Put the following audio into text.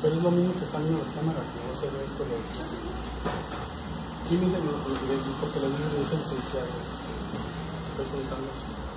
Pero es lo mismo que están viendo las cámaras, no se ve esto los... Sí, me dicen los porque los niños dicen esencial, este, estoy contando eso.